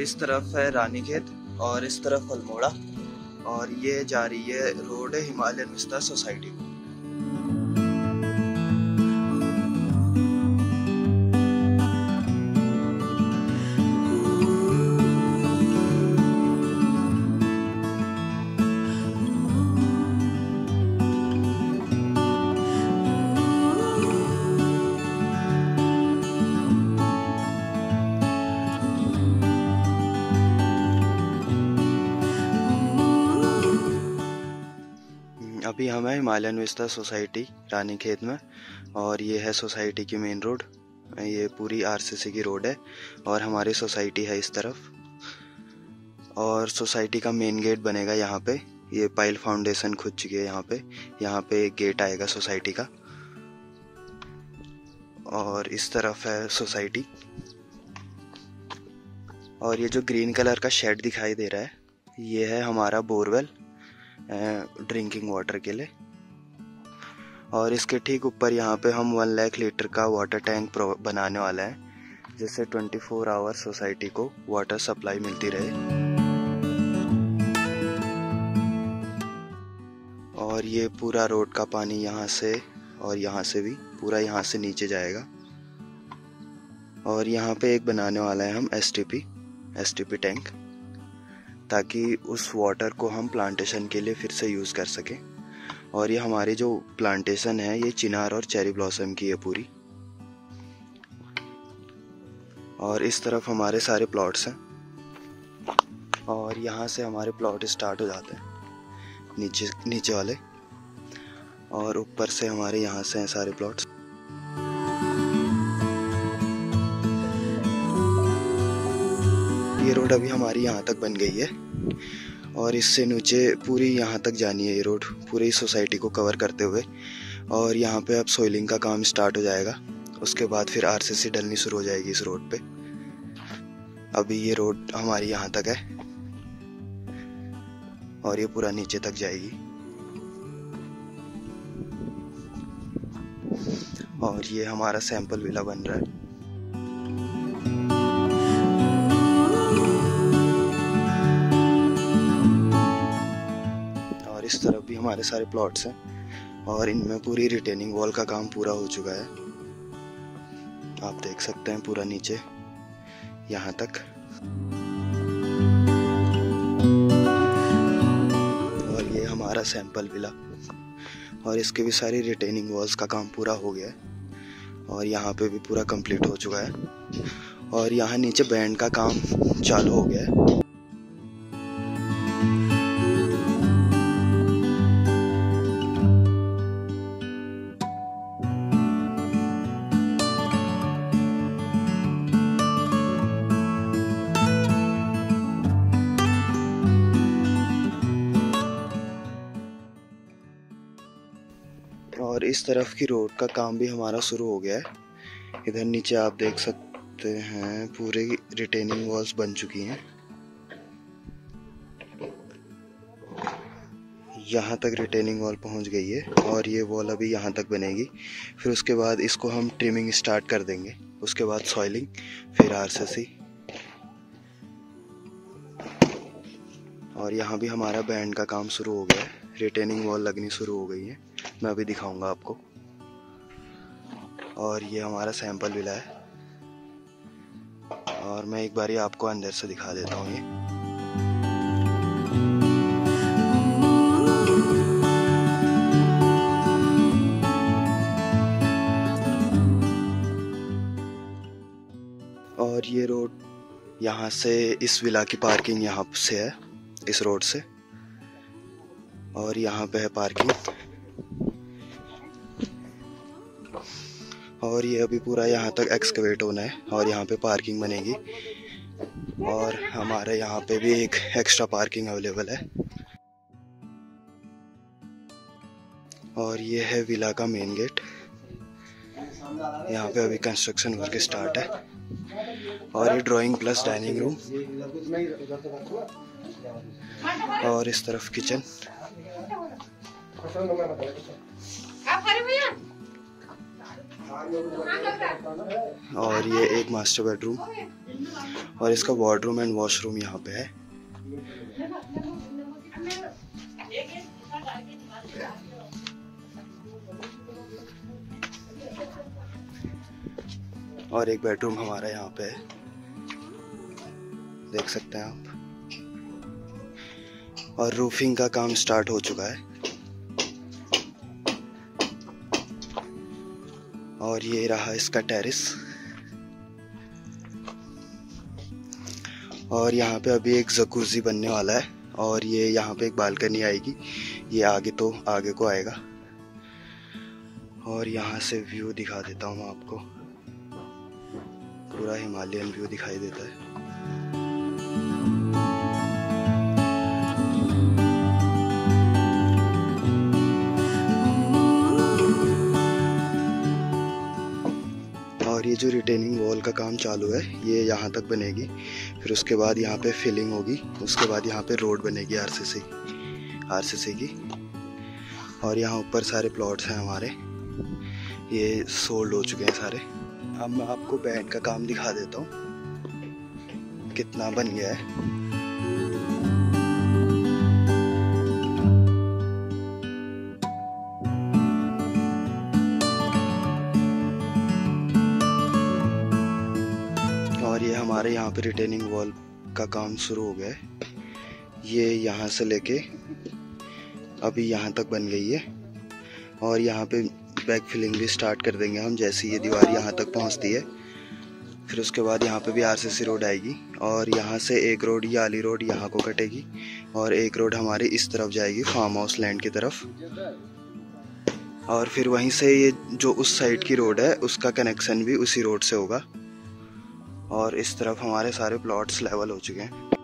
इस तरफ़ है रानी खेत और इस तरफ़ अल्मोड़ा और ये जा रही है रोड हिमालयन विस्ता सोसाइटी को। अभी हम हैं हिमालयन विस्ता सोसाइटी रानी खेत में, और ये है सोसाइटी की मेन रोड ये पूरी आरसीसी की रोड है, और हमारी सोसाइटी है इस तरफ़। और सोसाइटी का मेन गेट बनेगा यहाँ पे। ये पाइल फाउंडेशन खुद चुकी है यहाँ पे। यहाँ पे गेट आएगा सोसाइटी का। और इस तरफ़ है सोसाइटी। और ये जो ग्रीन कलर का शेड दिखाई दे रहा है, ये है हमारा बोरवेल। ड्रिंकिंग वाटर के लिए। और इसके ठीक ऊपर यहाँ पे हम वन लाख लीटर का वाटर टैंक बनाने वाला है, जिससे 24 फोर आवर सोसाइटी को वाटर सप्लाई मिलती रहे। और ये पूरा रोड का पानी यहाँ से और यहाँ से भी, पूरा यहाँ से नीचे जाएगा। और यहाँ पे एक बनाने वाला है हम S T P S T P tank ताकि उस वाटर को हम प्लांटेशन के लिए फिर से यूज़ कर सकें। और ये हमारी जो प्लांटेशन है, ये चिनार और चेरी ब्लॉसम की है पूरी। और इस तरफ़ हमारे सारे प्लॉट्स हैं। और यहाँ से हमारे प्लॉट स्टार्ट हो जाते हैं, नीचे नीचे वाले। और ऊपर से हमारे यहाँ से हैं सारे प्लॉट्स ये रोड अभी हमारी यहाँ तक बन गई है और इससे नीचे पूरी यहाँ तक जानी है ये रोड, पूरी सोसाइटी को कवर करते हुए। और यहाँ पे अब सोइलिंग का काम स्टार्ट हो जाएगा। उसके बाद फिर आरसीसी डलनी शुरू हो जाएगी इस रोड पे। अभी ये रोड हमारी यहाँ तक है और ये पूरा नीचे तक जाएगी। और ये हमारा सैंपल विला बन रहा है। इस तरफ़ भी हमारे सारे प्लॉट्स हैं और इनमें पूरी रिटेनिंग वॉल का काम पूरा हो चुका है। आप देख सकते हैं पूरा नीचे, यहाँ तक। और ये हमारा सैंपल विला और इसके भी सारी रिटेनिंग वॉल्स का काम पूरा हो गया है और यहाँ पे भी पूरा कंप्लीट हो चुका है। और यहाँ नीचे बैंड का काम चालू हो गया है। इस तरफ़ की रोड का काम भी हमारा शुरू हो गया है। इधर नीचे आप देख सकते हैं, पूरे रिटेनिंग वॉल्स बन चुकी हैं। यहाँ तक रिटेनिंग वॉल पहुँच गई है और ये वॉल अभी यहाँ तक बनेगी। फिर उसके बाद इसको हम ट्रिमिंग स्टार्ट कर देंगे। उसके बाद सॉइलिंग फिर आरसीसी और यहाँ भी हमारा बैंड का काम शुरू हो गया है। रिटेनिंग वॉल लगनी शुरू हो गई है। मैं अभी दिखाऊँगा आपको। और ये हमारा सैंपल विला है। और मैं एक बार आपको अंदर से दिखा देता हूँ ये। और ये रोड यहाँ से इस विला की पार्किंग यहाँ से है, इस रोड से। और यहाँ पे है पार्किंग और ये अभी पूरा यहाँ तक एक्सकवेट होना है और यहाँ पे पार्किंग बनेगी। और हमारे यहाँ पे भी एक एक्स्ट्रा पार्किंग अवेलेबल है। और ये है विला का मेन गेट यहाँ पे अभी कंस्ट्रक्शन वर्क स्टार्ट है। और ये ड्राइंग प्लस डाइनिंग रूम और इस तरफ़ किचन और ये एक मास्टर बेडरूम और इसका वार्डरूम एंड वॉशरूम यहाँ पे है। और एक बेडरूम हमारा यहाँ पे है। देख सकते हैं आप। और रूफिंग का काम स्टार्ट हो चुका है। और ये रहा इसका टेरिस और यहाँ पे अभी एक जकूजी बनने वाला है और ये यहाँ पे एक बालकनी आएगी। ये आगे तो आगे को आएगा। और यहाँ से व्यू दिखा देता हूँ आपको। पूरा हिमालयन व्यू दिखाई देता है। का काम चालू है, ये यहाँ तक बनेगी। फिर उसके बाद यहाँ पे फिलिंग होगी, उसके बाद यहाँ पे रोड बनेगी आरसीसी आरसीसी की। और यहाँ ऊपर सारे प्लॉट्स हैं हमारे, ये सोल्ड हो चुके हैं सारे। अब मैं आपको बैंड का काम दिखा देता हूँ, कितना बन गया है। यहाँ पे रिटेनिंग वॉल का काम शुरू हो गया है। ये यहाँ से लेके अभी यहाँ तक बन गई है। और यहाँ पे बैक फिलिंग भी स्टार्ट कर देंगे हम, जैसे ये दीवार यहाँ तक पहुँचती है। फिर उसके बाद यहाँ पे भी आरसीसी रोड आएगी और यहाँ से एक रोड या आली रोड यहाँ को कटेगी और एक रोड हमारी इस तरफ़ जाएगी फार्म हाउस लैंड की तरफ़। और फिर वहीं से ये जो उस साइड की रोड है, उसका कनेक्शन भी उसी रोड से होगा। और इस तरफ़ हमारे सारे प्लॉट्स लेवल हो चुके हैं।